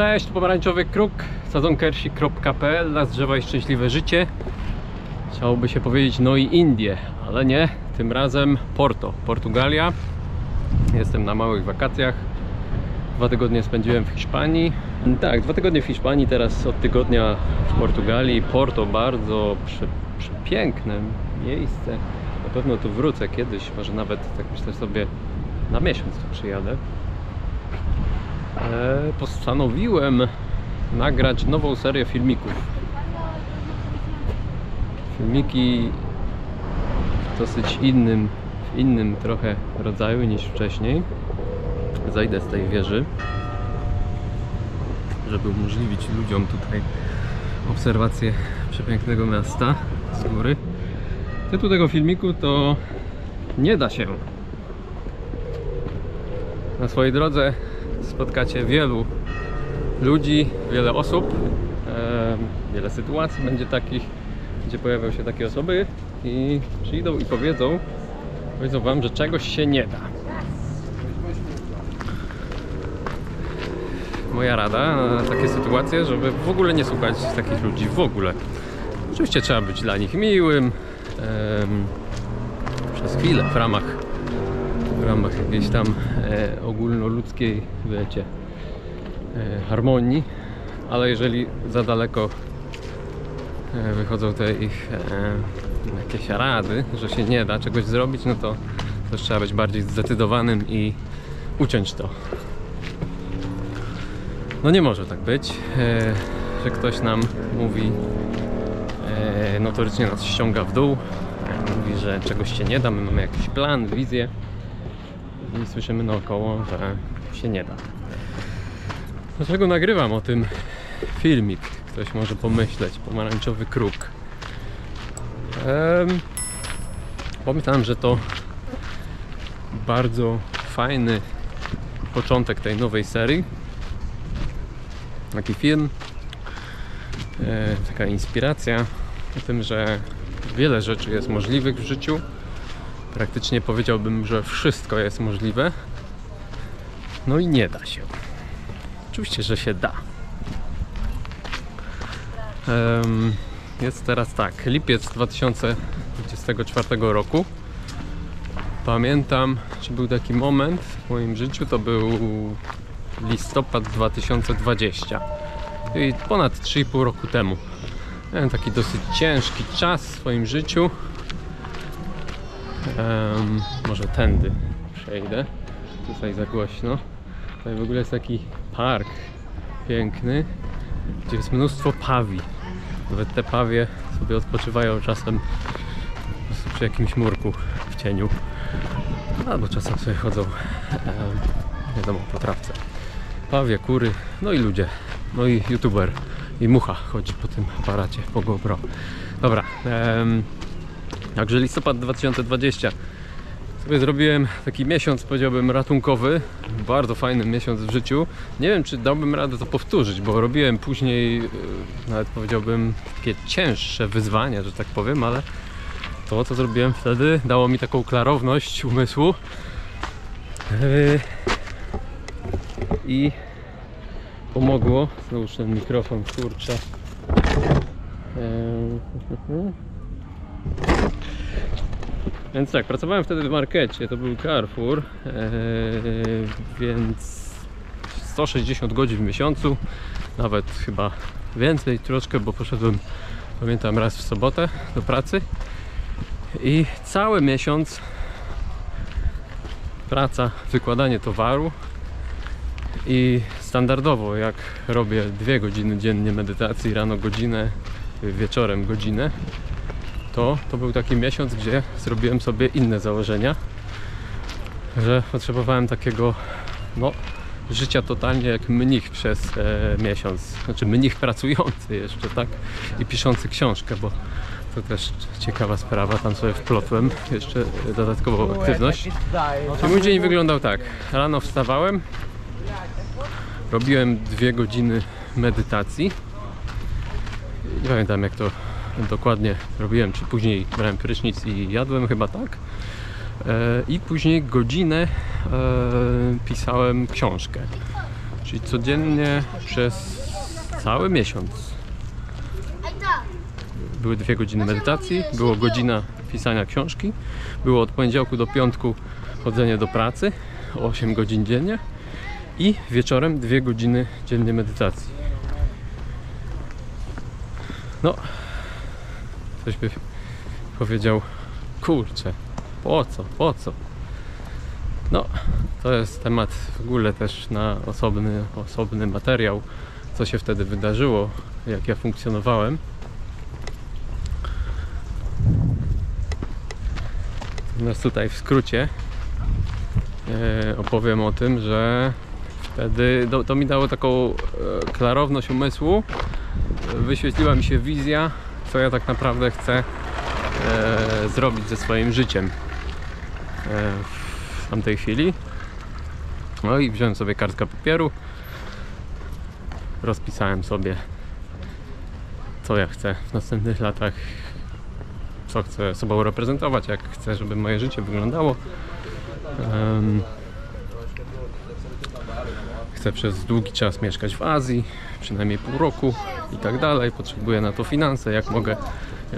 Cześć, pomarańczowy kruk, sadzonkersi.pl Las drzewa i szczęśliwe życie. Chciałoby się powiedzieć no i Indie, ale nie. Tym razem Porto, Portugalia. Jestem na małych wakacjach. Dwa tygodnie spędziłem w Hiszpanii. Tak, dwa tygodnie w Hiszpanii, teraz od tygodnia w Portugalii. Porto, bardzo prze, przepiękne miejsce. Na pewno tu wrócę kiedyś, może nawet tak myślę sobie na miesiąc tu przyjadę. E, postanowiłem nagrać nową serię filmików. Filmiki w dosyć innym, w innym trochę rodzaju niż wcześniej. Zajdę z tej wieży, żeby umożliwić ludziom tutaj obserwację przepięknego miasta z góry. Tytuł tego filmiku to Nie da się. Na swojej drodze spotkacie wielu ludzi, wiele osób, wiele sytuacji będzie takich, gdzie pojawią się takie osoby i przyjdą i powiedzą, powiedzą wam, że czegoś się nie da. Moja rada na takie sytuacje, żeby w ogóle nie słuchać takich ludzi, w ogóle. Oczywiście trzeba być dla nich miłym, przez chwilę w ramach w ramach jakiejś tam e, ogólnoludzkiej, wiecie, e, harmonii, ale jeżeli za daleko e, wychodzą te ich e, jakieś rady, że się nie da czegoś zrobić, no to też trzeba być bardziej zdecydowanym i uciąć to. No nie może tak być, e, że ktoś nam mówi, e, notorycznie nas ściąga w dół, mówi, że czegoś się nie da, my mamy jakiś plan, wizję i słyszymy naokoło, że się nie da. Dlaczego nagrywam o tym filmik? Ktoś może pomyśleć, pomarańczowy kruk. Ehm, pomyślałem, że to bardzo fajny początek tej nowej serii. Taki film, e, taka inspiracja o tym, że wiele rzeczy jest możliwych w życiu praktycznie powiedziałbym, że wszystko jest możliwe. No i nie da się. Oczywiście, że się da. Em, Jest teraz tak, lipiec 2024 roku. Pamiętam, że był taki moment w moim życiu, to był listopad 2020. I ponad 3,5 roku temu. Miałem taki dosyć ciężki czas w swoim życiu. Em, może tędy przejdę. Tutaj za głośno. Tutaj w ogóle jest taki park piękny, gdzie jest mnóstwo pawi. Nawet te pawie sobie odpoczywają czasem przy jakimś murku w cieniu. Albo czasem sobie chodzą, em, wiadomo, po trawce. Pawie, kury, no i ludzie. No i youtuber. I mucha chodzi po tym aparacie, po GoPro. Dobra. em, Także listopad 2020. Sobie zrobiłem taki miesiąc, powiedziałbym, ratunkowy. Bardzo fajny miesiąc w życiu. Nie wiem, czy dałbym radę to powtórzyć, bo robiłem później, e, nawet powiedziałbym, takie cięższe wyzwania, że tak powiem, ale to, co zrobiłem wtedy, dało mi taką klarowność umysłu. Yy, I pomogło. Znowu ten mikrofon, kurczę. Yy, Więc tak, pracowałem wtedy w markecie, to był Carrefour, eee, więc 160 godzin w miesiącu, nawet chyba więcej troszkę, bo poszedłem, pamiętam, raz w sobotę do pracy i cały miesiąc praca, wykładanie towaru i standardowo jak robię dwie godziny dziennie medytacji, rano godzinę, wieczorem godzinę, to, to był taki miesiąc, gdzie zrobiłem sobie inne założenia, że potrzebowałem takiego no, życia totalnie jak mnich przez e, miesiąc. Znaczy mnich pracujący jeszcze, tak? I piszący książkę, bo to też ciekawa sprawa, tam sobie wplotłem jeszcze dodatkową aktywność. I mój dzień wyglądał tak. Rano wstawałem, robiłem dwie godziny medytacji. Nie pamiętam jak to dokładnie robiłem, czy później brałem prysznic i jadłem, chyba tak. E, I później godzinę e, pisałem książkę. Czyli codziennie przez cały miesiąc. Były dwie godziny medytacji, było godzina pisania książki, było od poniedziałku do piątku chodzenie do pracy, 8 godzin dziennie i wieczorem dwie godziny dziennie medytacji. No, ktoś by powiedział, kurczę, po co, po co? No, to jest temat w ogóle też na osobny, osobny materiał, co się wtedy wydarzyło, jak ja funkcjonowałem. Natomiast tutaj w skrócie e, opowiem o tym, że wtedy to, to mi dało taką e, klarowność umysłu. E, Wyświetliła mi się wizja, co ja tak naprawdę chcę e, zrobić ze swoim życiem e, w tamtej chwili. No i wziąłem sobie kartkę papieru, rozpisałem sobie, co ja chcę w następnych latach, co chcę sobą reprezentować, jak chcę, żeby moje życie wyglądało. Em, chcę przez długi czas mieszkać w Azji, przynajmniej pół roku i tak dalej. Potrzebuję na to finanse, jak mogę,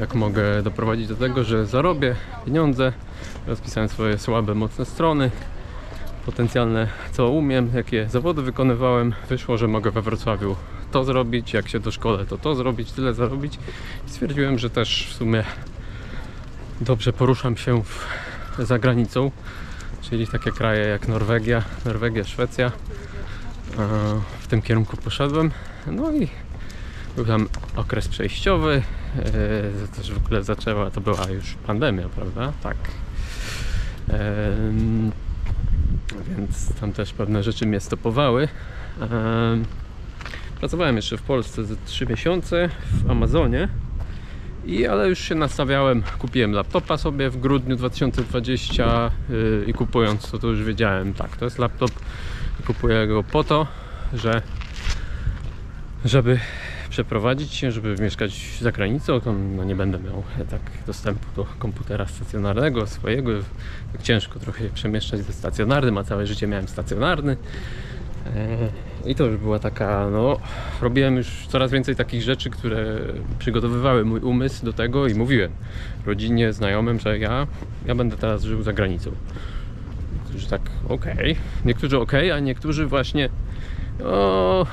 jak mogę doprowadzić do tego, że zarobię pieniądze. Rozpisałem swoje słabe, mocne strony, potencjalne, co umiem, jakie zawody wykonywałem. Wyszło, że mogę we Wrocławiu to zrobić, jak się doszkolę, to to zrobić, tyle zarobić. I stwierdziłem, że też w sumie dobrze poruszam się w, za granicą, czyli takie kraje jak Norwegia, Norwegia, Szwecja. W tym kierunku poszedłem. No i był tam okres przejściowy. e, Też w ogóle zaczęła, to była już pandemia, prawda? Tak. Em, Więc tam też pewne rzeczy mnie stopowały. Em, Pracowałem jeszcze w Polsce ze 3 miesiące w Amazonie. I, ale już się nastawiałem, kupiłem laptopa sobie w grudniu 2020 yy, i kupując to, to już wiedziałem, tak, to jest laptop, kupuję go po to, że żeby przeprowadzić się, żeby mieszkać za granicą, to no, nie będę miał tak dostępu do komputera stacjonarnego swojego, tak ciężko trochę przemieszczać ze stacjonarnym, a całe życie miałem stacjonarny. E, I to już była taka, no, robiłem już coraz więcej takich rzeczy, które przygotowywały mój umysł do tego i mówiłem rodzinie, znajomym, że ja, ja będę teraz żył za granicą. Niektórzy tak, okej, niektórzy okej, a niektórzy właśnie o,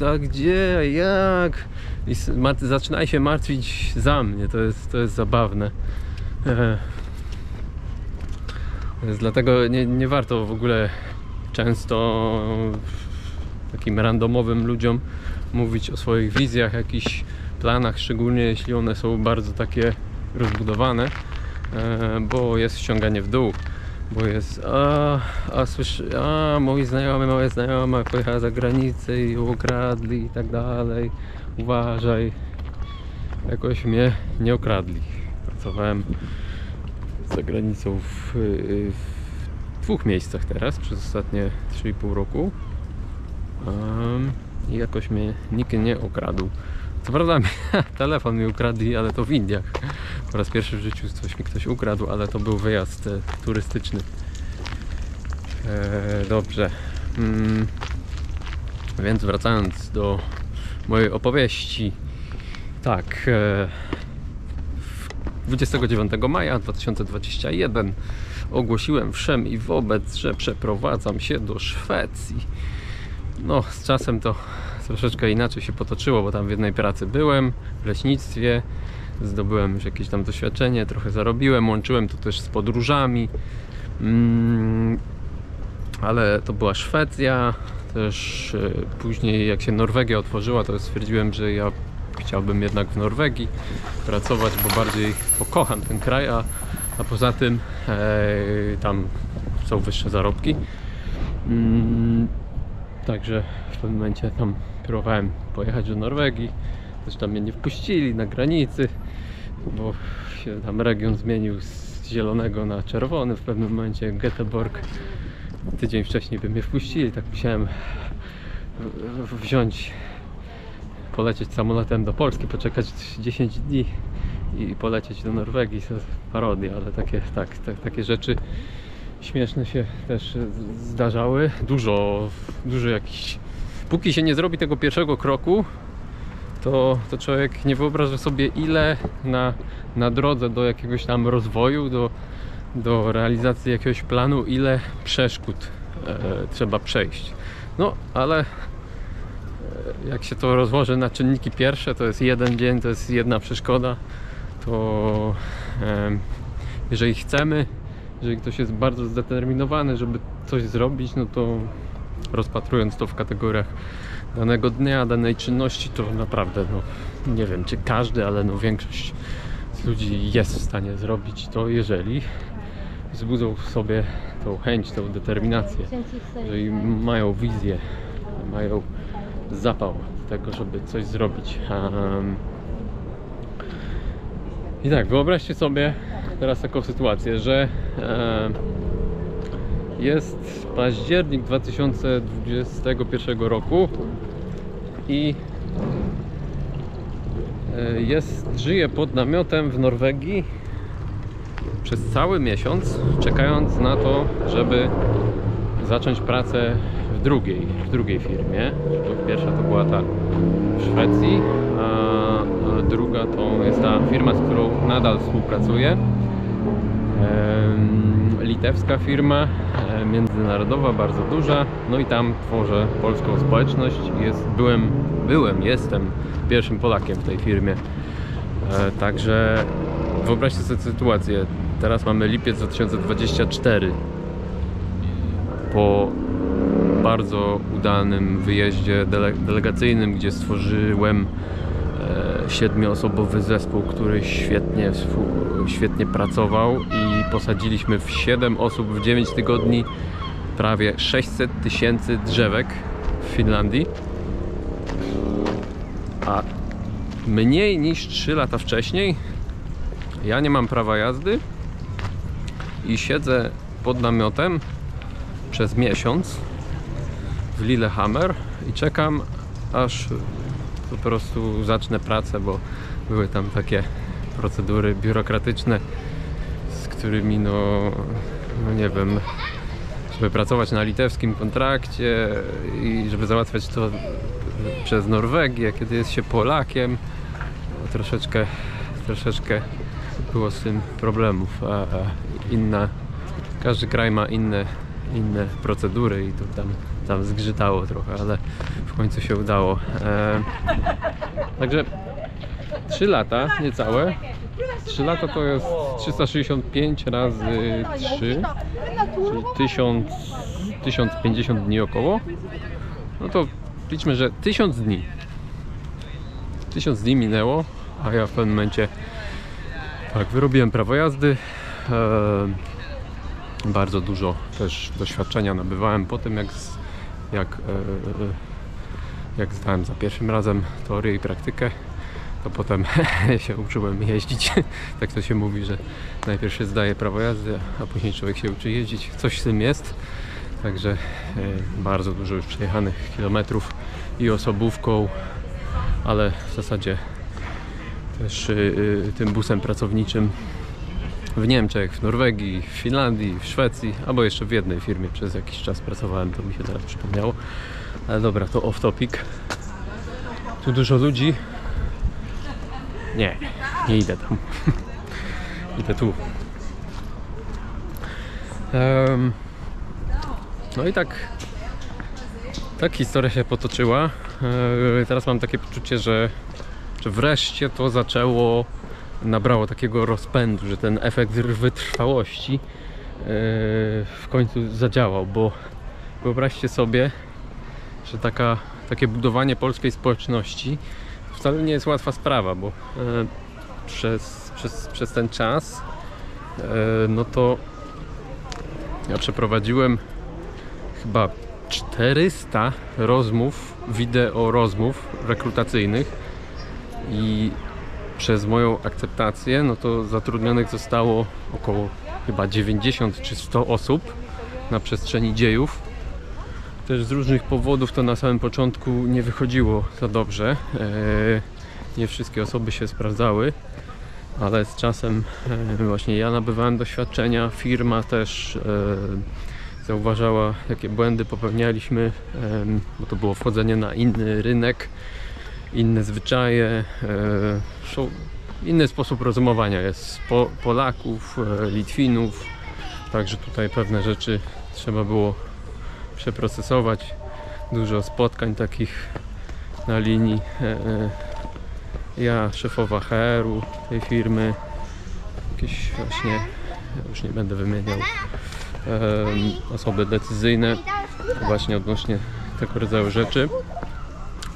a, a gdzie, jak? I zaczynaj się martwić za mnie, to jest, to jest zabawne. Więc dlatego nie, nie warto w ogóle często takim randomowym ludziom mówić o swoich wizjach, jakichś planach, szczególnie jeśli one są bardzo takie rozbudowane, e, bo jest ściąganie w dół, bo jest a, a słyszy, a moi znajomy, moja znajoma pojechała za granicę i ukradli i tak dalej, uważaj, jakoś mnie nie okradli. Pracowałem za granicą w, w dwóch miejscach teraz przez ostatnie 3,5 roku. Em, I jakoś mnie nikt nie okradł. Co prawda telefon mi ukradli, ale to w Indiach. Po raz pierwszy w życiu coś mi ktoś ukradł, ale to był wyjazd e, turystyczny. E, dobrze. Mm, więc wracając do mojej opowieści. Tak. E, 29 maja 2021 ogłosiłem wszem i wobec, że przeprowadzam się do Szwecji. No, z czasem to troszeczkę inaczej się potoczyło, bo tam w jednej pracy byłem, w leśnictwie, zdobyłem już jakieś tam doświadczenie, trochę zarobiłem, łączyłem to też z podróżami. Mm, ale to była Szwecja, też e, później jak się Norwegia otworzyła, to stwierdziłem, że ja chciałbym jednak w Norwegii pracować, bo bardziej pokocham ten kraj, a, a poza tym e, tam są wyższe zarobki. Mm, także w pewnym momencie tam próbowałem pojechać do Norwegii, tam mnie nie wpuścili na granicy, bo się tam region zmienił z zielonego na czerwony w pewnym momencie Göteborg tydzień wcześniej by mnie wpuścili, tak musiałem wziąć polecieć samolotem do Polski, poczekać 10 dni i polecieć do Norwegii. To parodia, ale takie, tak, tak, takie rzeczy śmieszne się też zdarzały. Dużo, dużo jakichś póki się nie zrobi tego pierwszego kroku, to, to człowiek nie wyobraża sobie ile na, na drodze do jakiegoś tam rozwoju, do, do realizacji jakiegoś planu, ile przeszkód e, trzeba przejść. No, ale e, jak się to rozłoży na czynniki pierwsze, to jest jeden dzień, to jest jedna przeszkoda, to em, jeżeli chcemy, jeżeli ktoś jest bardzo zdeterminowany, żeby coś zrobić, no to rozpatrując to w kategoriach danego dnia, danej czynności, to naprawdę, no nie wiem czy każdy, ale no większość z ludzi jest w stanie zrobić to, jeżeli wzbudzą w sobie tą chęć, tą determinację, jeżeli mają wizję, mają zapał do tego, żeby coś zrobić. Em, I tak, wyobraźcie sobie teraz taką sytuację, że e, jest październik 2021 roku i e, jest, żyję pod namiotem w Norwegii przez cały miesiąc, czekając na to, żeby zacząć pracę w drugiej, w drugiej firmie. Pierwsza to była ta w Szwecji, a druga to jest ta firma, z którą nadal współpracuję. Litewska firma, e, międzynarodowa, bardzo duża. No i tam tworzę polską społeczność. Jest, byłem, byłem, jestem pierwszym Polakiem w tej firmie. E, Także wyobraźcie sobie sytuację. Teraz mamy lipiec 2024. Po bardzo udanym wyjeździe dele, delegacyjnym, gdzie stworzyłem e, siedmioosobowy zespół, który świetnie, świetnie pracował i posadziliśmy w 7 osób w 9 tygodni prawie 600 tysięcy drzewek w Finlandii. A mniej niż 3 lata wcześniej ja nie mam prawa jazdy i siedzę pod namiotem przez miesiąc w Lillehammer i czekam aż po prostu zacznę pracę, bo były tam takie procedury biurokratyczne, z którymi no, no nie wiem, żeby pracować na litewskim kontrakcie i żeby załatwiać to przez Norwegię, kiedy jest się Polakiem, no, troszeczkę, troszeczkę było z tym problemów, a, inna, każdy kraj ma inne, inne procedury i to tam, tam zgrzytało trochę, ale w końcu się udało. E, także 3 lata, niecałe. 3 lata to jest 365 razy 3, czyli 1000, 1050 dni około. No to liczmy, że 1000 dni. 1000 dni minęło, a ja w pewnym momencie tak, wyrobiłem prawo jazdy. E, bardzo dużo też doświadczenia nabywałem po tym, jak, jak, e, jak zdałem za pierwszym razem teorię i praktykę, to potem się uczyłem jeździć. tak to się mówi, że najpierw się zdaje prawo jazdy, a później człowiek się uczy jeździć. Coś z tym jest. Także e, bardzo dużo już przejechanych kilometrów i osobówką, ale w zasadzie też y, y, tym busem pracowniczym w Niemczech, w Norwegii, w Finlandii, w Szwecji, albo jeszcze w jednej firmie przez jakiś czas pracowałem, to mi się teraz przypomniało. Ale dobra, to off topic. Tu dużo ludzi. Nie, nie idę tam. idę tu. Em, no i tak tak historia się potoczyła. E, Teraz mam takie poczucie, że, że wreszcie to zaczęło, nabrało takiego rozpędu, że ten efekt wytrwałości e, w końcu zadziałał, bo wyobraźcie sobie, że taka, takie budowanie polskiej społeczności wcale nie jest łatwa sprawa, bo e, przez, przez, przez ten czas e, no to ja przeprowadziłem chyba 400 rozmów, wideo rozmów rekrutacyjnych i przez moją akceptację, no to zatrudnionych zostało około chyba 90 czy 100 osób na przestrzeni dziejów. Też z różnych powodów to na samym początku nie wychodziło za dobrze. Eee, Nie wszystkie osoby się sprawdzały, ale z czasem e, właśnie ja nabywałem doświadczenia, firma też e, zauważała, jakie błędy popełnialiśmy, bo to było wchodzenie na inny rynek, inne zwyczaje, e, inny sposób rozumowania jest po, Polaków, e, Litwinów, także tutaj pewne rzeczy trzeba było przeprocesować. Dużo spotkań takich na linii. E, e, ja, szefowa HR-u tej firmy, jakieś właśnie, ja już nie będę wymieniał, osoby decyzyjne właśnie odnośnie tego rodzaju rzeczy.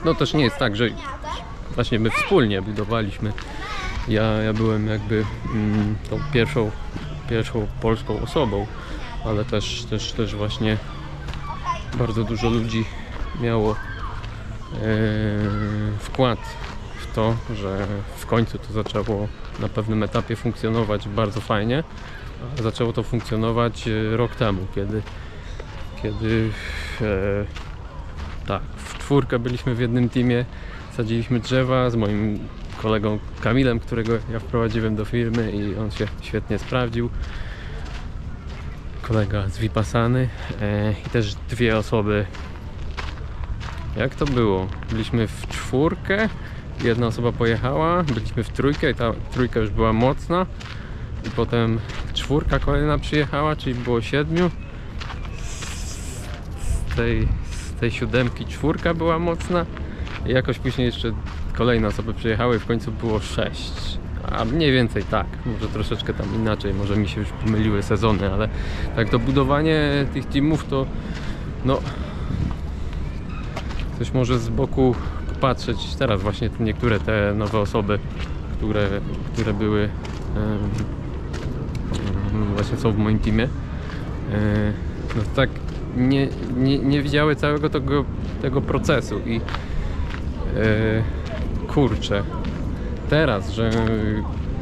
No też nie jest tak, że właśnie my wspólnie budowaliśmy. Ja, ja byłem jakby mm, tą pierwszą, pierwszą polską osobą, ale też, też, też właśnie bardzo dużo ludzi miało e, wkład w to, że w końcu to zaczęło na pewnym etapie funkcjonować bardzo fajnie. Zaczęło to funkcjonować e, rok temu, kiedy, kiedy e, tak, w czwórkę byliśmy w jednym teamie, sadziliśmy drzewa z moim kolegą Kamilem, którego ja wprowadziłem do firmy i on się świetnie sprawdził. Kolega z Vipassany e, i też dwie osoby. Jak to było? Byliśmy w czwórkę, jedna osoba pojechała, byliśmy w trójkę i ta trójka już była mocna. I potem czwórka kolejna przyjechała, czyli było siedmiu. Z tej, z tej siódemki czwórka była mocna. I jakoś później jeszcze kolejne osoby przyjechały, w końcu było sześć. A mniej więcej tak, może troszeczkę tam inaczej, może mi się już pomyliły sezony, ale tak to budowanie tych teamów to no ktoś może z boku popatrzeć. Teraz właśnie niektóre te nowe osoby, które, które były em, właśnie są w moim teamie. E, no tak nie, nie, nie widziały całego tego, tego procesu i e, kurczę, teraz, że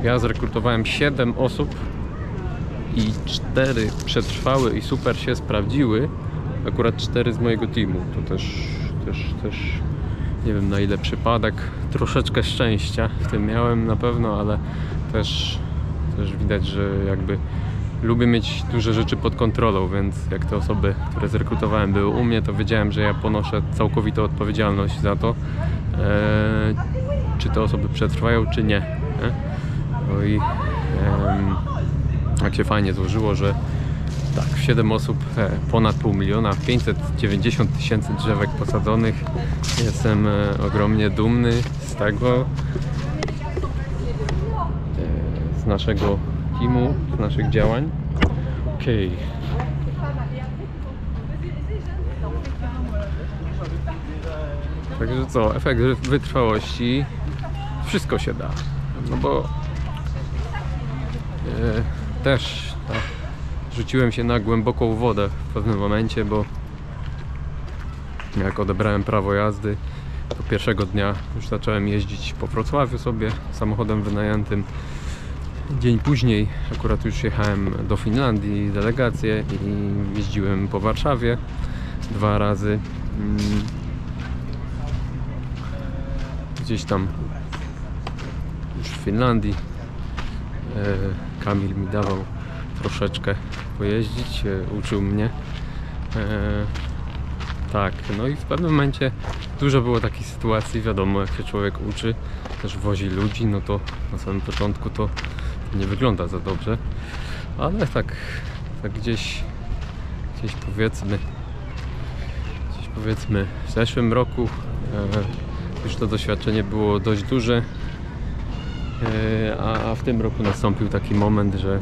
ja zrekrutowałem 7 osób i 4 przetrwały i super się sprawdziły, akurat 4 z mojego teamu, to też, też, też nie wiem na ile przypadek, troszeczkę szczęścia w tym miałem na pewno, ale też, też widać, że jakby lubię mieć duże rzeczy pod kontrolą, więc jak te osoby, które zrekrutowałem były u mnie, to wiedziałem, że ja ponoszę całkowitą odpowiedzialność za to, e, czy te osoby przetrwają, czy nie. nie? No i tak się fajnie złożyło, że tak, 7 osób, e, ponad pół miliona, 590 tysięcy drzewek posadzonych. Jestem e, ogromnie dumny z tego, e, z naszego teamu, z naszych działań. Okej. Także co, efekt wytrwałości, wszystko się da. No bo e, też rzuciłem się na głęboką wodę w pewnym momencie, bo jak odebrałem prawo jazdy, to pierwszego dnia już zacząłem jeździć po Wrocławiu sobie samochodem wynajętym. Dzień później akurat już jechałem do Finlandii delegację i jeździłem po Warszawie dwa razy. Mm. Gdzieś tam już w Finlandii e, Kamil mi dawał troszeczkę pojeździć, e, uczył mnie. E, tak, no i w pewnym momencie dużo było takich sytuacji, wiadomo, jak się człowiek uczy, też wozi ludzi, no to na samym początku to nie wygląda za dobrze, ale tak, tak gdzieś, gdzieś powiedzmy, gdzieś powiedzmy w zeszłym roku już to doświadczenie było dość duże, e, a, w tym roku nastąpił taki moment, że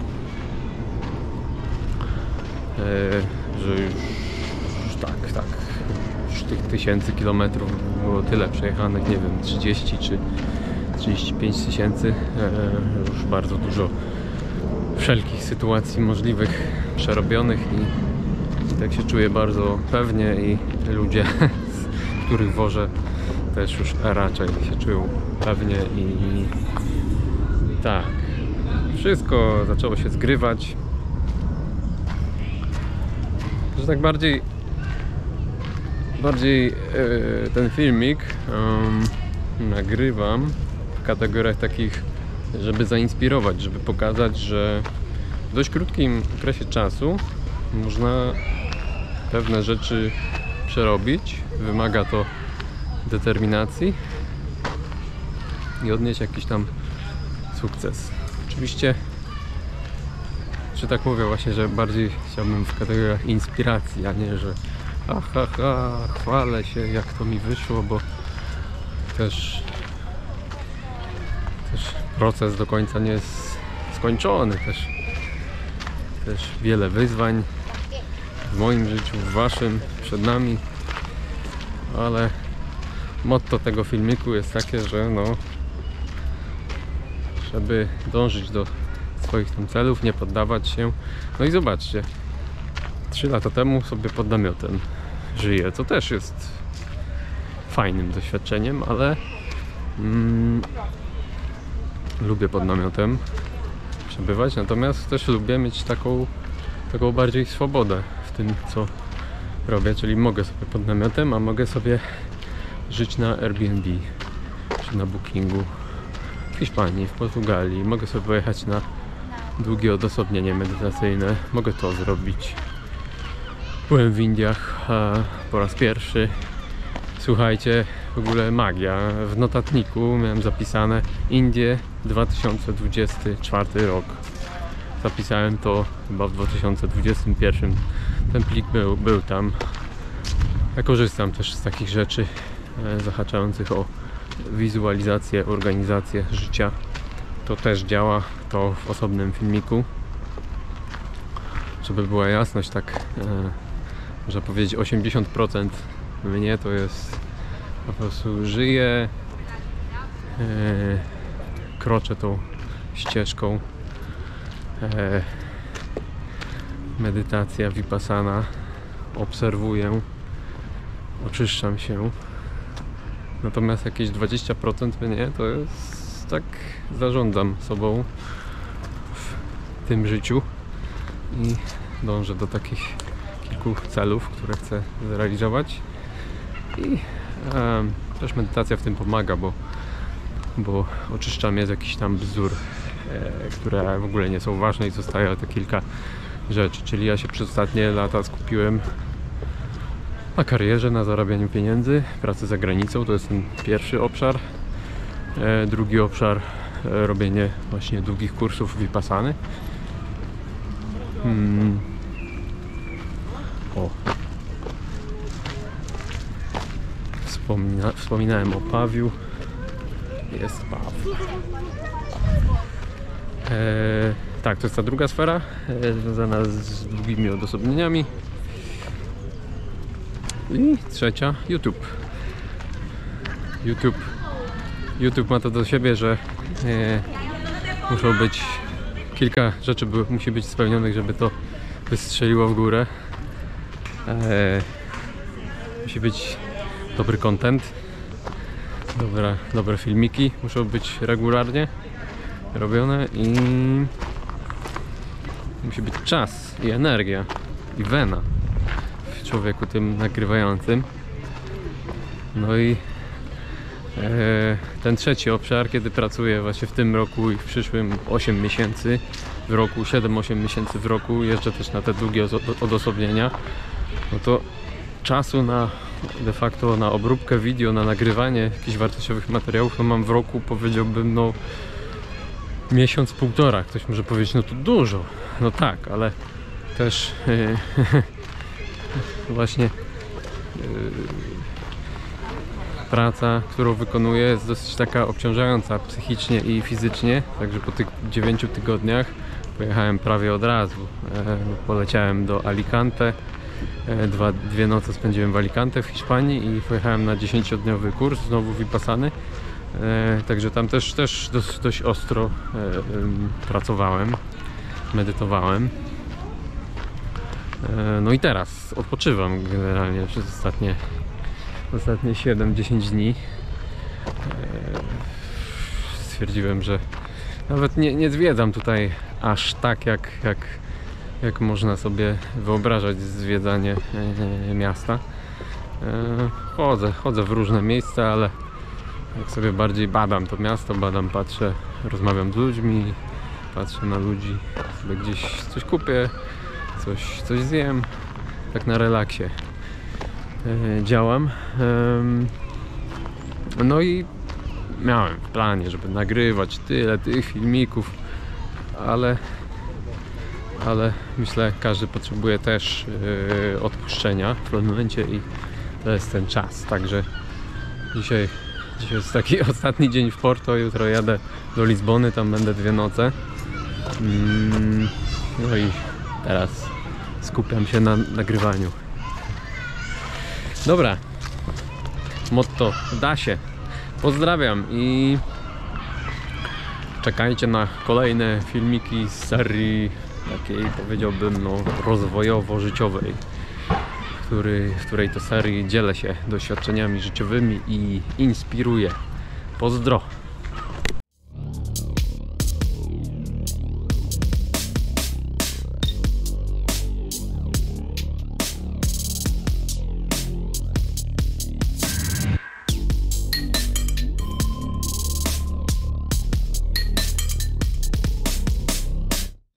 e, że już, już tak, tak, już tych tysięcy kilometrów było tyle przejechanych, nie wiem, 30 czy 35 tysięcy, e, już bardzo dużo wszelkich sytuacji możliwych przerobionych i, i tak się czuję bardzo pewnie i ludzie, których wożę też już raczej się czują pewnie i, tak, wszystko zaczęło się zgrywać, że tak bardziej bardziej e, ten filmik em, nagrywam w kategoriach takich, żeby zainspirować, żeby pokazać, że w dość krótkim okresie czasu można pewne rzeczy przerobić. Wymaga to determinacji i odnieść jakiś tam sukces. Oczywiście, czy tak mówię właśnie, że bardziej chciałbym w kategoriach inspiracji, a nie, że aha, ha, chwalę się jak to mi wyszło, bo też też proces do końca nie jest skończony też też wiele wyzwań w moim życiu, w waszym, przed nami ale motto tego filmiku jest takie, że no żeby dążyć do swoich tam celów, nie poddawać się. No i zobaczcie 3 lata temu sobie pod namiotem żyję, co też jest fajnym doświadczeniem, ale mm, lubię pod namiotem przebywać, natomiast też lubię mieć taką, taką bardziej swobodę w tym, co robię, czyli mogę sobie pod namiotem, a mogę sobie żyć na Airbnb czy na Bookingu w Hiszpanii, w Portugalii. Mogę sobie pojechać na długie odosobnienie medytacyjne. Mogę to zrobić. Byłem w Indiach po raz pierwszy. Słuchajcie, w ogóle magia. W notatniku miałem zapisane Indie 2024 rok. Zapisałem to chyba w 2021. Ten plik był, był tam. Ja korzystam też z takich rzeczy zahaczających o wizualizację, organizację życia. To też działa, to w osobnym filmiku. Żeby była jasność, tak e, można powiedzieć 80% mnie to jest po prostu żyję, e, kroczę tą ścieżką. E, medytacja, vipassana, obserwuję, oczyszczam się. Natomiast jakieś 20% mnie to jest tak zarządzam sobą w tym życiu i dążę do takich kilku celów, które chcę zrealizować. I em, też medytacja w tym pomaga, bo, bo oczyszcza mnie z jakichś tam bzdur, e, które w ogóle nie są ważne i zostaje te kilka rzeczy. Czyli ja się przez ostatnie lata skupiłem na karierze, na zarabianiu pieniędzy, pracy za granicą. To jest ten pierwszy obszar. E, drugi obszar e, robienie właśnie długich kursów Vipassany. Hmm. O. Wspomina, wspominałem o Pawiu. Jest Paw. E, tak, to jest ta druga sfera, e, związana z długimi odosobnieniami. I trzecia, YouTube. YouTube. YouTube ma to do siebie, że e, muszą być kilka rzeczy by, musi być spełnionych, żeby to wystrzeliło w górę. E, musi być dobry content, dobre, dobre filmiki, muszą być regularnie robione i musi być czas i energia i wena człowieku tym nagrywającym. No i e, ten trzeci obszar, kiedy pracuję właśnie w tym roku i w przyszłym 8 miesięcy w roku, 7-8 miesięcy w roku, jeżdżę też na te długie odosobnienia, no to czasu na de facto na obróbkę wideo, na nagrywanie jakichś wartościowych materiałów, no mam w roku powiedziałbym no miesiąc, półtora. Ktoś może powiedzieć, no to dużo. No tak, ale też yy, właśnie yy, praca, którą wykonuję jest dosyć taka obciążająca psychicznie i fizycznie. Także po tych 9 tygodniach pojechałem prawie od razu. E, poleciałem do Alicante. E, Dwa, dwie noce spędziłem w Alicante w Hiszpanii i pojechałem na 10-dniowy kurs, znowu Vipassany. E, Także tam też, też dość, dość ostro e, em, pracowałem, medytowałem. E, No i teraz odpoczywam generalnie przez ostatnie, ostatnie 7-10 dni. E, Stwierdziłem, że nawet nie, nie zwiedzam tutaj aż tak, jak, jak, jak można sobie wyobrażać zwiedzanie e, miasta. Chodzę, chodzę w różne miejsca, ale jak sobie bardziej badam to miasto, badam, patrzę, rozmawiam z ludźmi, patrzę na ludzi, sobie gdzieś coś kupię, coś, coś zjem, tak na relaksie e, działam. Em, No i miałem w planie, żeby nagrywać tyle tych filmików, ale ale myślę, każdy potrzebuje też e, odpuszczenia w pewnym momencie i to jest ten czas. Także dzisiaj, dzisiaj jest taki ostatni dzień w Porto, jutro jadę do Lizbony, tam będę dwie noce. Mm, No i teraz skupiam się na nagrywaniu. Dobra. Motto da się. Pozdrawiam i czekajcie na kolejne filmiki z serii takiej powiedziałbym no rozwojowo-życiowej, który, w której to serii dzielę się doświadczeniami życiowymi i inspiruję. Pozdro!